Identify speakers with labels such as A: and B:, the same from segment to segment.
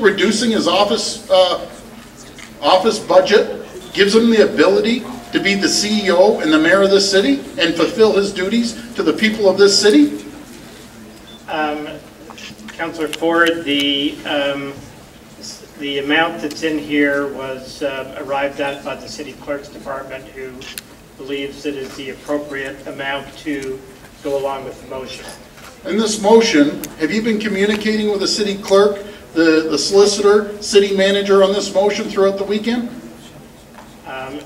A: reducing his office, uh, office budget gives him the ability to be the CEO and the mayor of this city and fulfill his duties to the people of this city?
B: Um, Counselor Ford, the, um, the amount that's in here was uh, arrived at by the city clerk's department, who believes it is the appropriate amount to go along with the motion.
A: In this motion, have you been communicating with the city clerk, the, the solicitor, city manager on this motion throughout the weekend?
B: Um,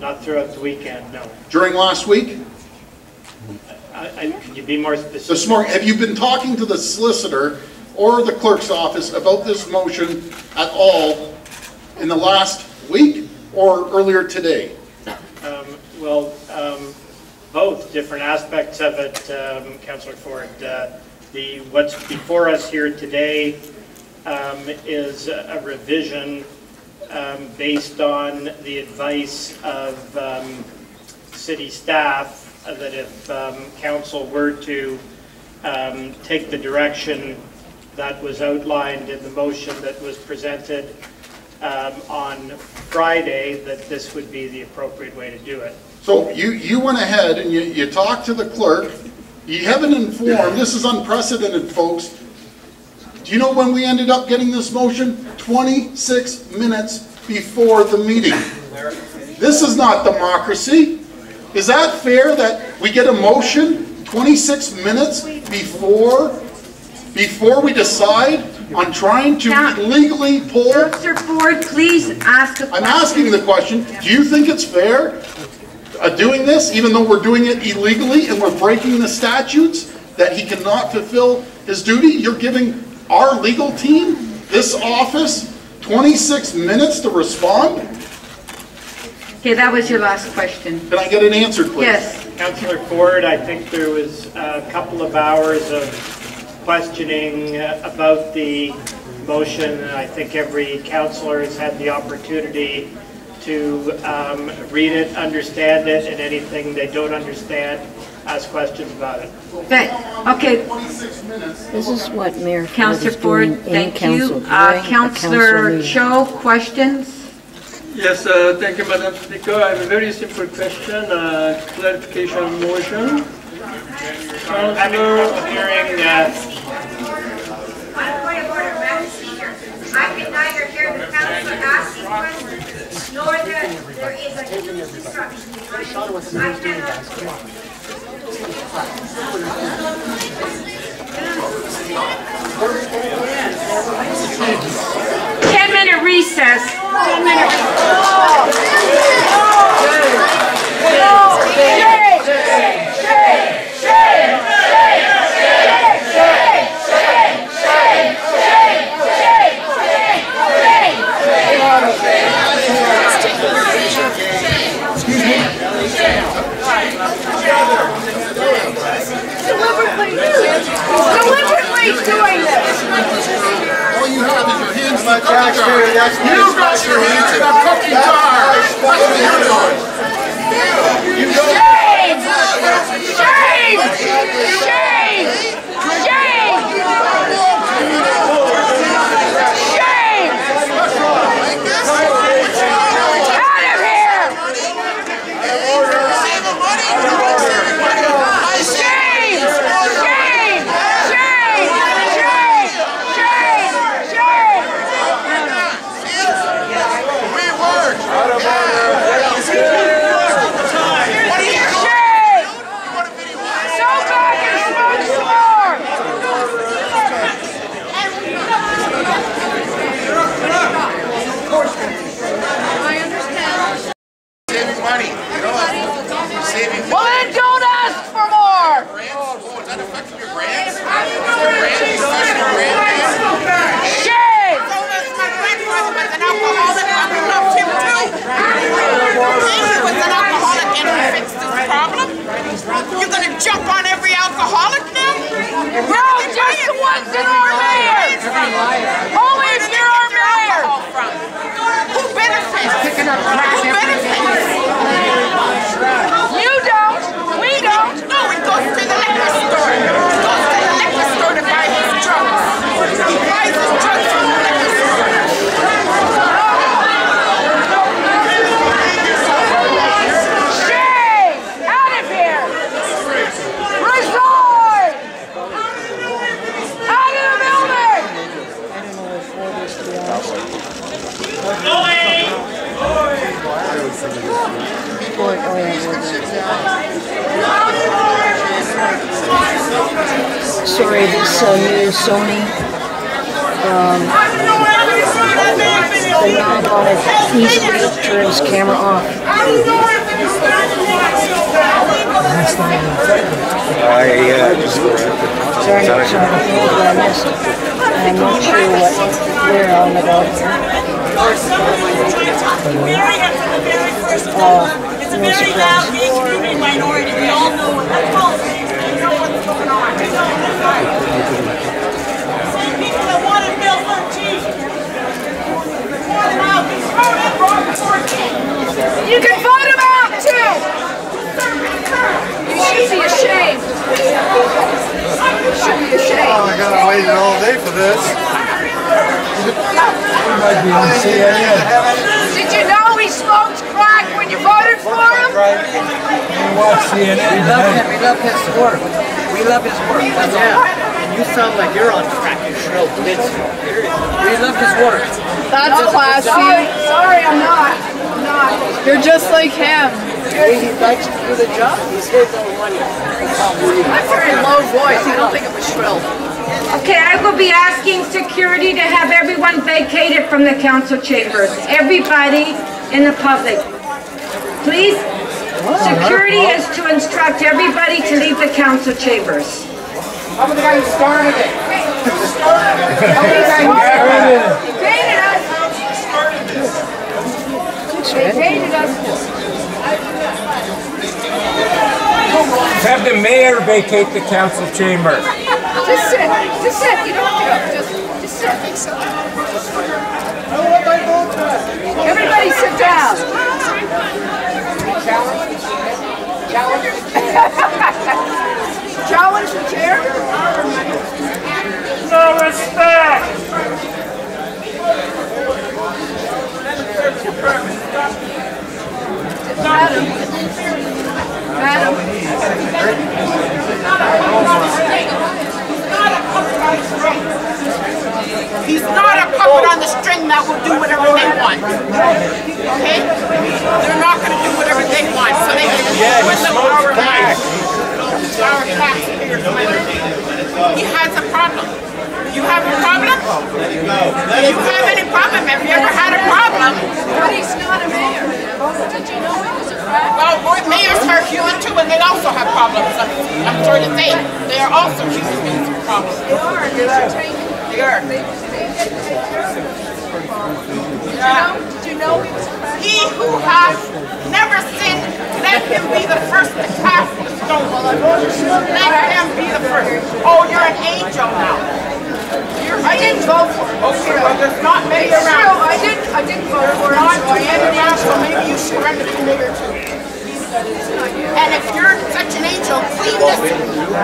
B: Not throughout the weekend, no.
A: During last week?
B: I- I- Could you be more specific?
A: This morning, have you been talking to the solicitor or the clerk's office about this motion at all in the last week or earlier today?
B: Um, Well, um, both different aspects of it, um, Counselor Ford. Uh, The, what's before us here today um, is a revision um, based on the advice of um, city staff uh, that if um, council were to um, take the direction that was outlined in the motion that was presented um, on Friday, that this would be the appropriate way to do it.
A: So you, you went ahead and you, you talked to the clerk, you haven't informed, this is unprecedented, folks. Do you know when we ended up getting this motion? 26 minutes before the meeting. This is not democracy. Is that fair that we get a motion 26 minutes before, before we decide on trying to
C: Count-
A: legally pull?
C: Counselor Ford, please ask a
A: I'm asking the question, do you think it's fair uh, doing this, even though we're doing it illegally and we're breaking the statutes, that he cannot fulfill his duty? You're giving our legal team, this office, 26 minutes to respond?
C: Okay, that was your last question.
A: Can I get an answer, please?
C: Yes.
B: Councillor Ford, I think there was a couple of hours of questioning uh, about the motion, I think every councillor has had the opportunity to um, read it, understand it, and anything they don't understand, ask questions about it.
C: Okay, okay,
D: This is what Mayor Ford
C: Counselor
D: is doing
C: Ford,
D: in
C: thank
D: council
C: you.
D: during
C: Uh,
D: a council
C: Counselor
D: meeting.
C: Cho, questions?
E: Yes, uh, thank you, Madam Speaker. I have a very simple question, uh, clarification motion.
B: Having
E: Councillor,
B: a hearing, uh,
F: On point of order, Madam Speaker, I can neither hear the council asking questions, nor that there is a huge disruption. I I cannot.
C: Ten minute recess. Ten minute.
F: Deliberately doing this.
A: All you have is your hands in the cookie jar. You got your hands in a cookie jar. What you're doing. You don't
F: Shame! Shame! Shame! Shame! Out of here! Shame! Shame! Shame! Shame! Shame! Shame! Shame! So back and
D: Sorry, this uh, new Sony, um, the knob on it easily turns camera off. Sorry, sorry, what I missed. I'm not sure what we're on about.
G: Mary had the very first
D: Oh,
G: one. It's a very loud, age-grouping minority. We all know what that's called. We know what's going on. We know what's right. Same people that wanted Bill 13. Wanted out, they voted for 14.
C: You can vote him out too! You should be ashamed. You should be ashamed.
H: Oh, I gotta wait all day for this.
C: Did you know he smoked crack when you voted for him?
I: We love him. We love his work. We love his work. That's all.
J: You sound like you're on crack, you shrill bitch.
I: We love his work.
C: That's classy. Sorry, sorry, I'm not. I'm not. You're just like him.
I: He likes to do the job. He's here for money.
C: I'm very low voice. I don't think it was shrill. Okay, I will be asking security to have everyone vacated from the council chambers. Everybody in the public. Please, oh, security is to instruct everybody to leave the council chambers.
J: How about the guy who started it?
C: They painted us. They painted us.
K: Have the mayor vacate the council chamber.
C: Just sit, just sit. You don't have to go. Just, just sit. Everybody sit down. Challenge? The chair?
B: No respect!
C: Madam. Madam.
G: He's not a puppet on the string that will do whatever they want. Okay? They're not gonna do whatever they want, so they can swindle our money. Our taxpayers' money. He has a problem. You have a problem? You have any problem? Have you ever had a problem?
C: But he's not a mayor. Did you know he was a crack?
G: Well, both mayors are human too, and they also have problems. I'm, I'm sorry to say, they are also human beings with problems.
C: They are, and they should take,
G: They are.
C: they, they get taken. Did you know, did you know he was a?
G: He who hath never sinned, let him be the first to cast the stone. Let him be the first. Oh, you're an angel now. You're
C: I didn't vote for him.
G: Okay, well, there's not many
C: It's true. I didn't, I didn't vote for
G: Not
C: so I
G: many
C: am
G: around,
C: an
G: so maybe you should run to the nigger too. And if you're such an angel, clean this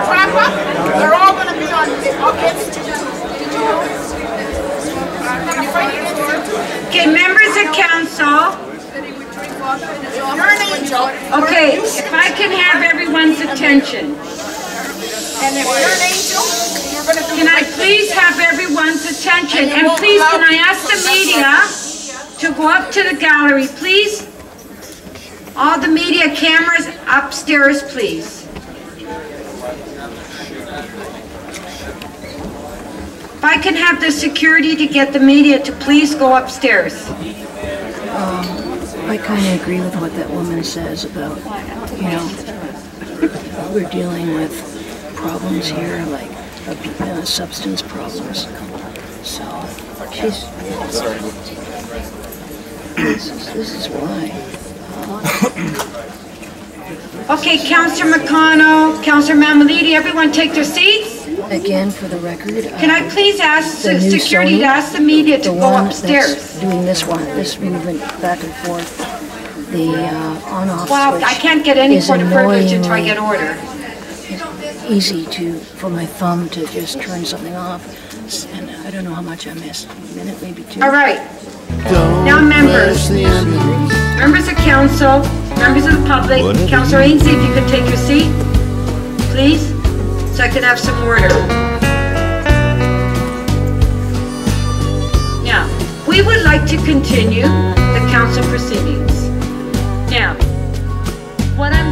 G: crap up. They're all gonna be on against you. Did you know? Can you find it?
C: Okay, members of council, okay, if I can have everyone's attention. Can I please have everyone's attention? And please, can I ask the media to go up to the gallery, please? All the media cameras upstairs, please. If I can have the security to get the media to please go upstairs.
D: I kind of agree with what that woman says about, you know, we're dealing with problems here, like abu- uh, substance problems. So, she's. This is, this is why.
C: Okay, Counselor McConnell, Counselor Mammoliti, everyone take their seats?
D: Again, for the record.
C: Can I please ask
D: the
C: the
D: new
C: security to ask the media to
D: the
C: go
D: one that's
C: upstairs?
D: Doing this one, this movement back and forth, the uh, on-off
C: Wow,
D: switch
C: I can't get any
D: is
C: point of privilege until I get order.
D: Easy to, for my thumb to just turn something off, and I don't know how much I missed, a minute, maybe two.
C: All right. Now, members, members of council, members of the public, Councilor Ainslie, if you could take your seat, please, so I can have some order. Now, we would like to continue the council proceedings. Now, what I'm